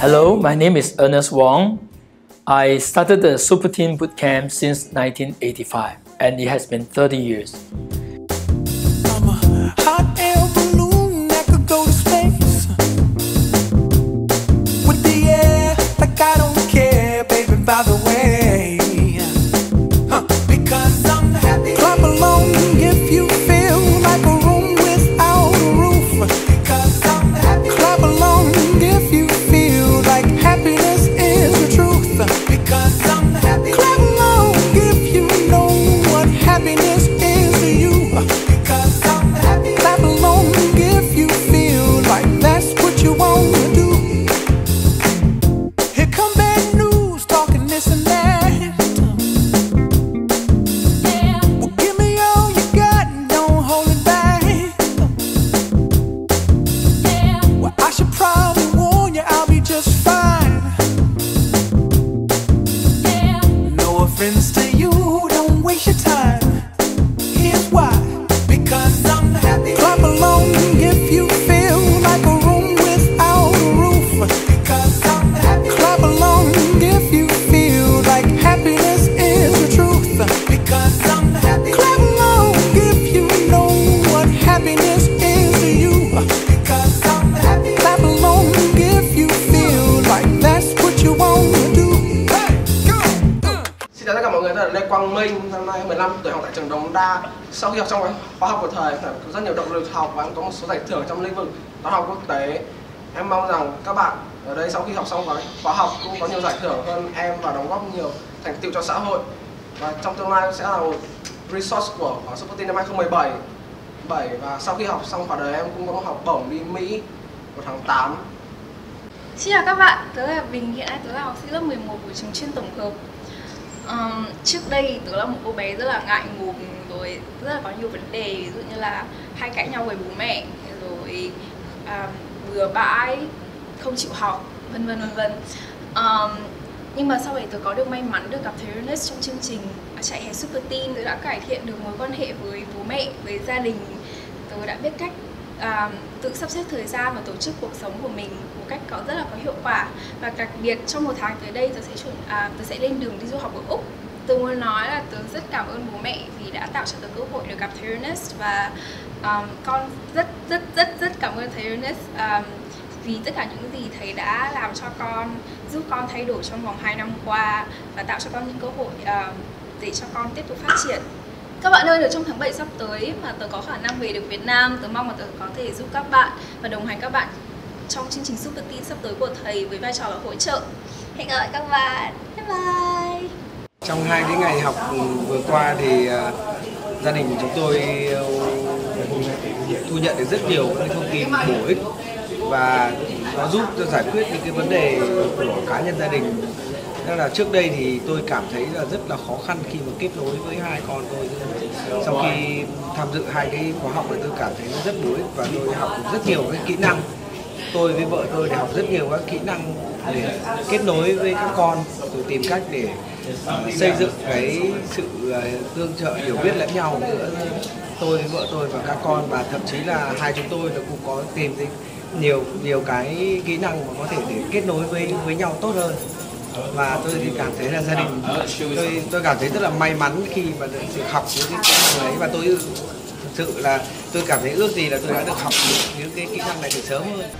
Hello, my name is Ernest Wong. I started the Super Teen Bootcamp since 1985 and it has been 30 years. Người ta là Lê Quang Minh năm nay 15 tuổi học tại trường Đồng Đa. Sau khi học xong khóa học của thầy có rất nhiều động lực học và có một số giải thưởng trong lĩnh vực toán học quốc tế. Em mong rằng các bạn ở đây sau khi học xong khóa học cũng có nhiều giải thưởng hơn em và đóng góp nhiều thành tựu cho xã hội. Và trong tương lai sẽ là một resource của khóa Teen năm 2017 7 và sau khi học xong khóa đời em cũng có một học bổng đi Mỹ vào tháng 8 Xin chào các bạn, tớ là Bình, hiện nay tớ là học sinh lớp 11 của trường chuyên tổng hợp um, trước đây tớ là một cô bé rất là ngại ngùng rồi rất là có nhiều vấn đề ví dụ như là hay cãi nhau với bố mẹ rồi um, bừa bãi không chịu học vân vân vân vân. Um, nhưng mà sau này tớ có được may mắn được gặp thầy Ernest trong chương trình chạy hè Super Teen tớ đã cải thiện được mối quan hệ với bố mẹ với gia đình. Tớ đã biết cách uh, tự sắp xếp thời gian và tổ chức cuộc sống của mình một cách có rất là có hiệu quả. Và đặc biệt trong một tháng tới đây tớ sẽ chuẩn à, tớ sẽ lên đường đi du học ở úc. Tớ muốn nói là tớ rất cảm ơn bố mẹ vì đã tạo cho tớ cơ hội được gặp thầy Ernest và um, con rất rất rất rất cảm ơn thầy Ernest um, vì tất cả những gì thầy đã làm cho con giúp con thay đổi trong vòng 2 năm qua và tạo cho con những cơ hội um, để cho con tiếp tục phát triển các bạn ơi, ở trong tháng 7 sắp tới mà tớ có khả năng về được Việt Nam, tớ mong là tớ có thể giúp các bạn và đồng hành các bạn trong chương trình Super Teen sắp tới của thầy với vai trò là hỗ trợ. Hẹn gặp lại các bạn. Bye bye. Trong hai cái ngày học vừa qua thì uh, gia đình chúng tôi uh, thu nhận được rất nhiều những thông tin bổ ích và nó giúp cho giải quyết những cái vấn đề của cá nhân gia đình nên là trước đây thì tôi cảm thấy là rất là khó khăn khi mà kết nối với hai con tôi. Sau khi tham dự hai cái khóa học thì tôi cảm thấy nó rất bổ ích và tôi học được rất nhiều cái kỹ năng. Tôi với vợ tôi để học rất nhiều các kỹ năng để kết nối với các con rồi tìm cách để uh, xây dựng cái sự uh, tương trợ hiểu biết lẫn nhau giữa tôi với vợ tôi và các con. Và thậm chí là hai chúng tôi là cũng có tìm thấy nhiều nhiều cái kỹ năng mà có thể để kết nối với với nhau tốt hơn và tôi thì cảm thấy là gia đình tôi tôi cảm thấy rất là may mắn khi mà được, học những cái kỹ năng đấy và tôi thực sự là tôi cảm thấy ước gì là tôi đã được học những cái kỹ năng này từ sớm hơn